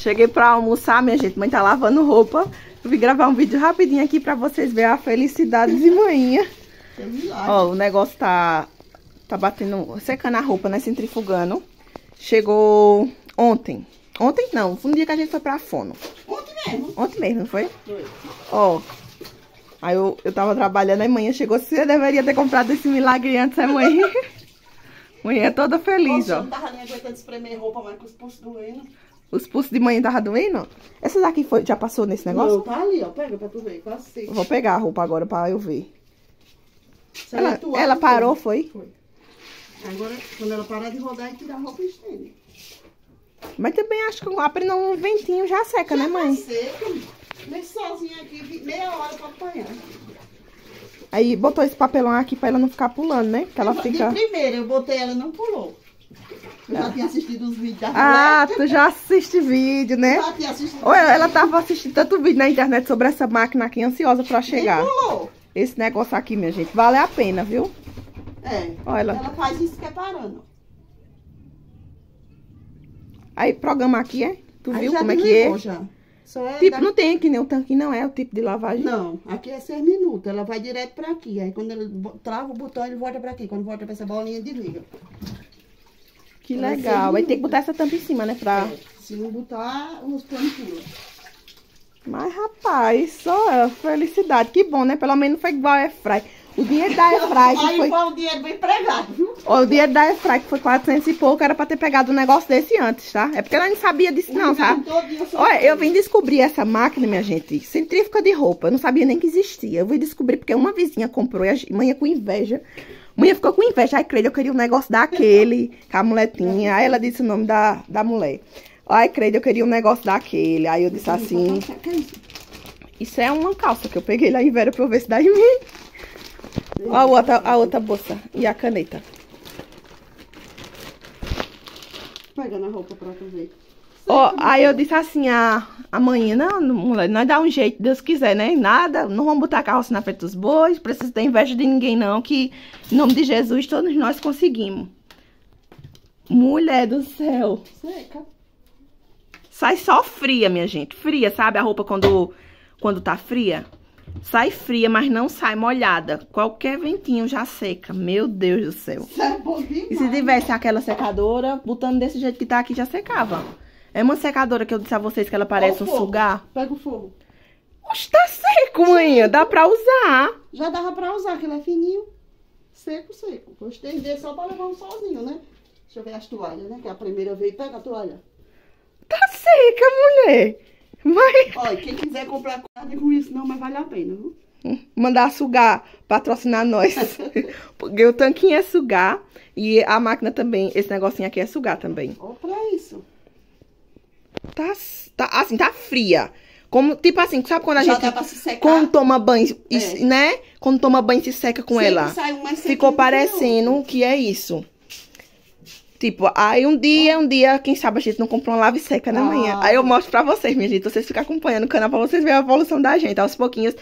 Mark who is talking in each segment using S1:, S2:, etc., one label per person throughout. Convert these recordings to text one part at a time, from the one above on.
S1: Cheguei pra almoçar, minha gente. Mãe tá lavando roupa. Eu vim gravar um vídeo rapidinho aqui pra vocês verem a felicidade de manhã. Ó, o negócio tá, tá batendo, secando a roupa, né? Centrifugando. Chegou ontem. Ontem não, foi um dia que a gente foi pra Fono.
S2: Ontem mesmo.
S1: Ontem mesmo, não foi?
S2: Foi.
S1: Ó. Aí eu, eu tava trabalhando, aí manhã chegou, você deveria ter comprado esse milagre antes, é mãe? Manhã toda feliz,
S2: eu
S1: ó.
S2: não tava nem aguentando espremer roupa, mas com os pulsos doendo.
S1: Os pulsos de manhã tava doendo? Essa daqui foi, já passou nesse negócio?
S2: Não, tá ali, ó. Pega pra tu ver. Quase seco.
S1: Eu Vou pegar a roupa agora pra eu ver.
S2: Aí é
S1: Ela, ela parou,
S2: foi.
S1: foi?
S2: Agora, quando ela parar de rodar e tirar a roupa, estende.
S1: Mas também acho que apenas um ventinho já seca, né, mãe?
S2: Tá seco. Nem sozinha aqui, meia hora pra apanhar.
S1: Aí botou esse papelão aqui pra ela não ficar pulando, né? Que ela
S2: De
S1: fica...
S2: primeira, eu botei ela e não pulou. Eu já tinha assistido os vídeos da
S1: Ah, tu já assiste vídeo, né?
S2: Já tinha assistido.
S1: Olha, ela tava assistindo tanto vídeo na internet sobre essa máquina aqui, ansiosa pra chegar.
S2: pulou.
S1: Esse negócio aqui, minha gente, vale a pena, viu?
S2: É.
S1: Olha ela.
S2: Ela faz isso que é parando.
S1: Aí, programa aqui, é? Tu
S2: Aí
S1: viu como é que é?
S2: Já. É
S1: Tipo,
S2: dar-
S1: não tem que nem o tanque, não é o tipo de lavagem.
S2: Não, aqui é 6 minutos. Ela vai direto pra aqui. Aí quando ele trava o botão, ele volta pra aqui. Quando volta pra essa bolinha, desliga.
S1: Que
S2: é
S1: legal. Aí tem que botar essa tampa em cima, né? Pra...
S2: É, se não botar, os planos pulam.
S1: Mas, rapaz, só felicidade. Que bom, né? Pelo menos foi igual a Airfry. O dinheiro da Airfry que foi...
S2: o dinheiro bem empregado, viu?
S1: O dinheiro da Airfry que foi 400 e pouco era pra ter pegado um negócio desse antes, tá? É porque ela não sabia disso não, sabe?
S2: Só-
S1: Olha, eu vim descobrir essa máquina, minha gente, centrífuga de roupa. Eu não sabia nem que existia. Eu vim descobrir porque uma vizinha comprou e a gente- manhã com inveja. Manhã ficou com inveja. Ai, Creide, eu queria um negócio daquele, com a mulher tinha. Aí ela disse o nome da, da mulher. Ai, Creide, eu queria um negócio daquele. Aí eu disse assim,
S2: isso?
S1: é uma calça que eu peguei lá em Vera pra eu ver se dá em mim. Ó, a outra, a outra bolsa e a caneta.
S2: Pega na roupa pra ver.
S1: Ó, aí eu disse assim, a, a mãe, não, mulher, nós dá um jeito, Deus quiser, né? Nada, não vamos botar carroça na frente dos bois, precisa ter inveja de ninguém não, que em nome de Jesus todos nós conseguimos. Mulher do céu.
S2: Seca.
S1: Sai só fria, minha gente, fria, sabe? A roupa quando, quando tá fria. Sai fria, mas não sai molhada. Qualquer ventinho já seca. Meu Deus do céu.
S2: Isso é bom
S1: E se
S2: demais.
S1: tivesse aquela secadora, botando desse jeito que tá aqui, já secava. É uma secadora que eu disse a vocês que ela parece um sugar.
S2: Pega o fogo.
S1: Oxe, tá seco, mãe. Dá pra usar.
S2: Já dava pra usar, que ele é fininho. Seco, seco. Vou estender só pra levar um solzinho, né? Deixa eu ver as toalhas, né? Que a primeira veio. Pega a toalha.
S1: Tá seca, mulher. Mas
S2: Olha, quem quiser comprar nada com isso não, mas vale a pena, viu?
S1: mandar sugar, patrocinar nós. Porque o tanquinho é sugar e a máquina também, esse negocinho aqui é sugar também.
S2: Ó pra isso.
S1: Tá, tá assim, tá fria. Como, tipo assim, sabe quando a
S2: Já
S1: gente
S2: dá pra se secar.
S1: quando toma banho,
S2: É.
S1: né? Quando toma banho se seca com
S2: Sempre
S1: ela.
S2: sai um mais
S1: Ficou parecendo que é isso. Tipo, aí um dia, um dia, quem sabe a gente não comprou uma lave seca na
S2: Ah.
S1: manhã. Aí eu mostro pra vocês, minha gente. Vocês ficam acompanhando o canal pra vocês verem a evolução da gente, aos pouquinhos.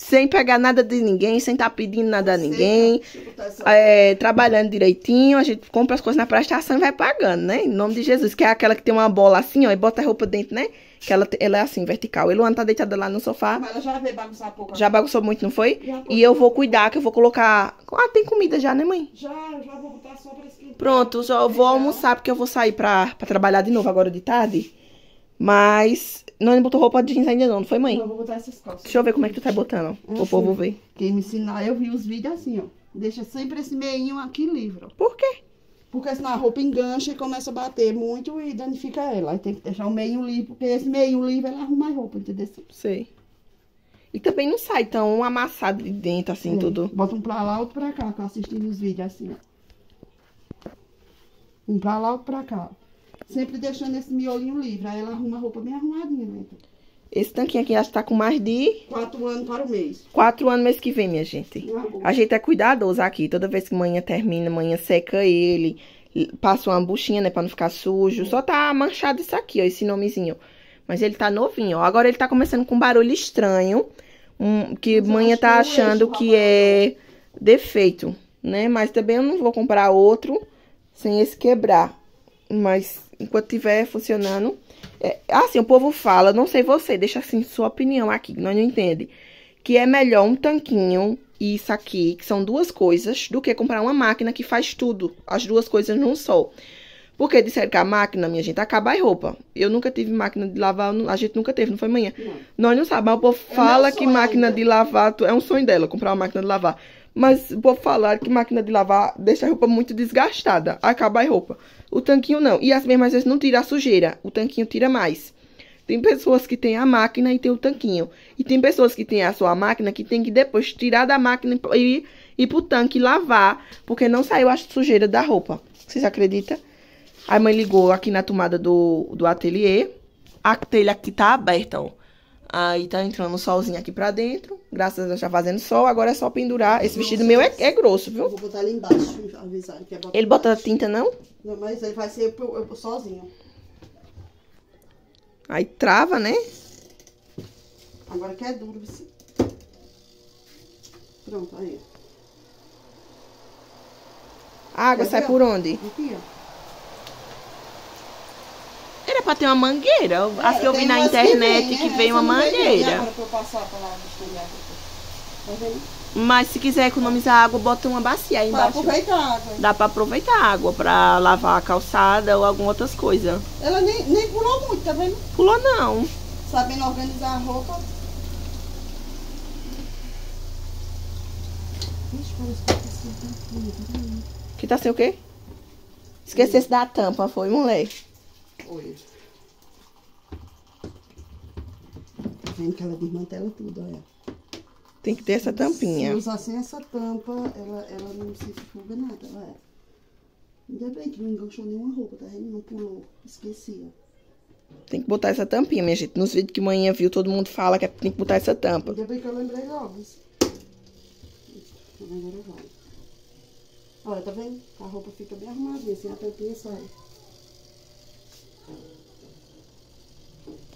S1: Sem pegar nada de ninguém, sem estar pedindo nada a ninguém.
S2: Botar essa-
S1: É, trabalhando direitinho, a gente compra as coisas na prestação e vai pagando, né? Em nome de Jesus, que é aquela que tem uma bola assim, ó, e bota a roupa dentro, né? Que ela, ela é assim, vertical. E Luana tá deitada lá no sofá.
S2: Mas ela já veio bagunçar pouco.
S1: Já bagunçou muito, não foi?
S2: Já
S1: E eu vou cuidar, que eu vou colocar. Ah, tem comida já, né, mãe?
S2: Já, já vou botar só pra esquentar.
S1: Pronto, já eu vou almoçar, porque eu vou sair pra, pra trabalhar de novo agora de tarde. Mas não botou roupa de jeans ainda não, não foi, mãe?
S2: Não, eu vou botar essas calças.
S1: Deixa eu ver como é que tu tá botando,
S2: Assim.
S1: povo ver.
S2: Quem me ensinar, eu vi os vídeos assim, ó. Deixa sempre esse meinho aqui livre, ó.
S1: Por quê?
S2: Porque senão a roupa engancha e começa a bater muito e danifica ela. Aí tem que deixar o meio livre, porque esse meio livre ela arruma a roupa, entendeu?
S1: Sei. E também não sai tão amassado de dentro, assim,
S2: É,
S1: tudo.
S2: Bota um pra lá, outro pra cá, que eu assistindo os vídeos assim, ó. Um pra lá, outro pra cá. Sempre deixando esse miolinho livre. Aí ela arruma a roupa bem arrumadinha, né?
S1: Esse tanquinho aqui acho que tá com mais de
S2: Quatro anos para o mês.
S1: quatro anos mês que vem, minha gente. A gente é cuidadoso aqui. Toda vez que manhã termina, manhã seca ele. Passa uma buchinha, né, pra não ficar sujo. Só tá manchado isso aqui, ó, esse nomezinho. Mas ele tá novinho, ó. Agora ele tá começando com um barulho estranho. Um, que
S2: Mas
S1: manhã tá
S2: é
S1: achando que é defeito, né? Mas também eu não vou comprar outro sem esse quebrar. Mas enquanto tiver funcionando, É, assim, o povo fala, não sei você, deixa assim sua opinião aqui, nós não entende. Que é melhor um tanquinho e isso aqui, que são duas coisas, do que comprar uma máquina que faz tudo, as duas coisas num só. Porque disseram que a máquina, minha gente, acaba a roupa. Eu nunca tive máquina de lavar, a gente nunca teve, não foi amanhã. Não. Nós não sabemos, mas o povo é fala que máquina ainda. de lavar, é um sonho dela, comprar uma máquina de lavar. Mas povo falar que máquina de lavar deixa a roupa muito desgastada, acaba a roupa. O tanquinho não. E as mesmas vezes não tira a sujeira, o tanquinho tira mais. Tem pessoas que têm a máquina e tem o tanquinho. E tem pessoas que têm a sua máquina que tem que depois tirar da máquina e ir pro tanque lavar, porque não saiu a sujeira da roupa. Vocês acreditam? A mãe ligou aqui na tomada do, do ateliê. A telha aqui tá aberta, ó. Aí tá entrando um solzinho aqui pra dentro. Graças a Deus tá fazendo sol. Agora é só pendurar. Esse vestido meu é, é grosso, viu? Eu
S2: vou botar ali embaixo, avisar. Que é
S1: ele bota tinta, não?
S2: Não, mas ele vai ser eu, eu, sozinho.
S1: Aí trava, né?
S2: Agora que é duro. Pronto, aí.
S1: A água Quer sai ver? por onde?
S2: Aqui, ó.
S1: Pra ter uma mangueira. É, Acho que eu vi na internet que, vem, que veio uma mangueira. Mas se quiser economizar água, bota uma bacia aí embaixo.
S2: Pra aproveitar a água.
S1: Dá pra aproveitar a água pra lavar a calçada ou algumas outras coisas.
S2: Ela nem, nem pulou muito, tá vendo?
S1: Pulou não.
S2: Sabendo organizar a roupa. Que tá sem
S1: Que tá sem o quê? Esquecesse da tampa, foi, moleque.
S2: Oi. Tá vendo que ela desmantela tudo, olha.
S1: Tem que ter essa tampinha.
S2: Se usar sem essa tampa, ela, ela não se fuga nada, olha. Ainda bem que não enganchou nenhuma roupa, tá vendo? Não pulou. Esqueci, ó.
S1: Tem que botar essa tampinha, minha gente. Nos vídeos que manhã viu, todo mundo fala que tem que botar essa tampa.
S2: Ainda bem que eu lembrei logo. Agora vai. Olha, tá vendo? A roupa fica bem arrumadinha, assim, a tampinha sai.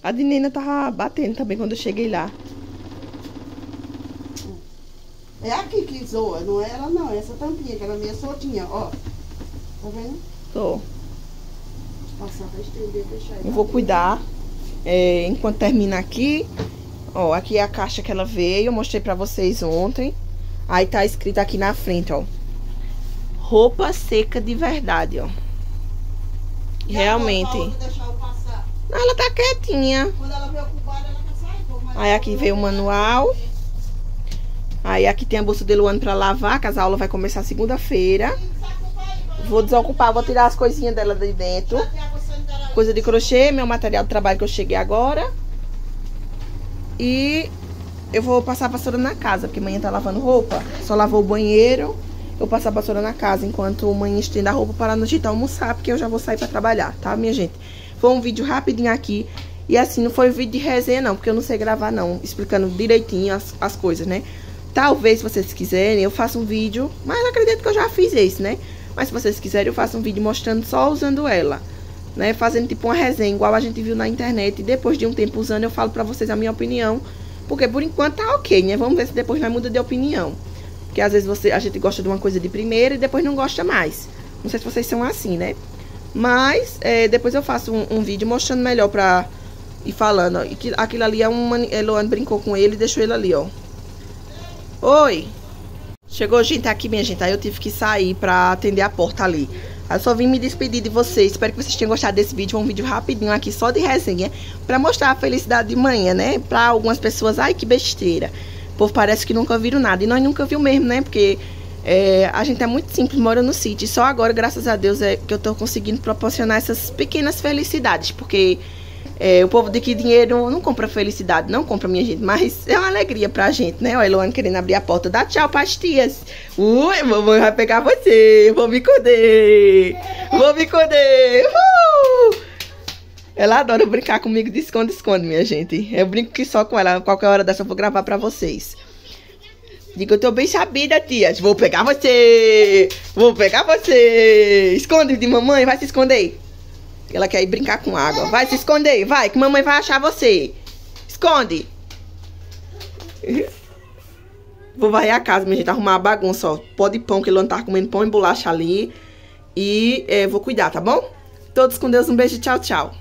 S1: A Dinena tava batendo também quando eu cheguei lá.
S2: É aqui que zoa, não é ela não, é essa tampinha, que ela é meio soltinha, ó. Tá vendo?
S1: Tô.
S2: Passar pra estender, fechar.
S1: Eu vou cuidar. É, enquanto termina aqui, ó, aqui é a caixa que ela veio, eu mostrei pra vocês ontem. Aí tá escrito aqui na frente, ó. Roupa seca de verdade, ó. Realmente. Ela tá quietinha. Aí aqui veio o manual. Aí aqui tem a bolsa de Luana pra lavar, que as aulas vai começar segunda-feira. Vou desocupar, vou tirar as coisinhas dela de dentro. Coisa de crochê, meu material de trabalho que eu cheguei agora. E eu vou passar a vassoura na casa, porque amanhã tá lavando roupa. Só lavou o banheiro. Eu passar a vassoura na casa enquanto a mãe estende a roupa para a noite almoçar, porque eu já vou sair pra trabalhar, tá, minha gente? Foi um vídeo rapidinho aqui. E assim, não foi um vídeo de resenha não, porque eu não sei gravar não, explicando direitinho as, as coisas, né? Talvez, se vocês quiserem, eu faça um vídeo, mas acredito que eu já fiz esse, né? Mas se vocês quiserem, eu faço um vídeo mostrando só usando ela, né? Fazendo tipo uma resenha, igual a gente viu na internet. E depois de um tempo usando, eu falo pra vocês a minha opinião. Porque por enquanto tá ok, né? Vamos ver se depois vai mudar de opinião. Porque às vezes você, a gente gosta de uma coisa de primeira e depois não gosta mais. Não sei se vocês são assim, né? Mas é, depois eu faço um, um, vídeo mostrando melhor pra ir falando. Ó, que, aquilo ali é um. Eloane brincou com ele e deixou ele ali, ó. Oi! Chegou gente aqui, minha gente. Aí eu tive que sair pra atender a porta ali. Eu só vim me despedir de vocês. Espero que vocês tenham gostado desse vídeo. Um vídeo rapidinho aqui, só de resenha. Pra mostrar a felicidade de manhã, né? Pra algumas pessoas. Ai, que besteira. O povo parece que nunca viram nada. E nós nunca viu mesmo, né? Porque é, a gente é muito simples, mora no sítio. Só agora, graças a Deus, é que eu tô conseguindo proporcionar essas pequenas felicidades. Porque é, o povo de que dinheiro não compra felicidade, não compra, minha gente. Mas é uma alegria pra gente, né? O Eloane querendo abrir a porta. Dá tchau pras tias. Ui, mamãe vai pegar você. Vou me esconder. Vou me esconder. Ela adora brincar comigo de esconde-esconde, minha gente. Eu brinco que só com ela. Qualquer hora dessa eu vou gravar pra vocês. Diga, eu tô bem sabida, tia. Vou pegar você! Vou pegar você! Esconde de mamãe, vai se esconder. Ela quer ir brincar com água. Vai se esconder, vai, que mamãe vai achar você. Esconde. Vou varrer a casa, minha gente, arrumar a bagunça, ó. Pó de pão, que ele não tá comendo pão e bolacha ali. E é, vou cuidar, tá bom? Todos com Deus, um beijo, tchau, tchau.